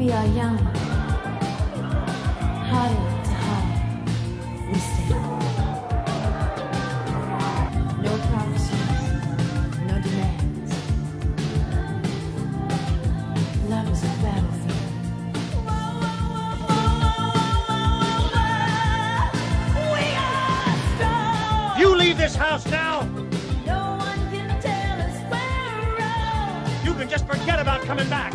We are young. Heart to heart, we stay. No promises, no demands. Love is a battlefield. You leave this house now. No one can tell us where You can just forget about coming back.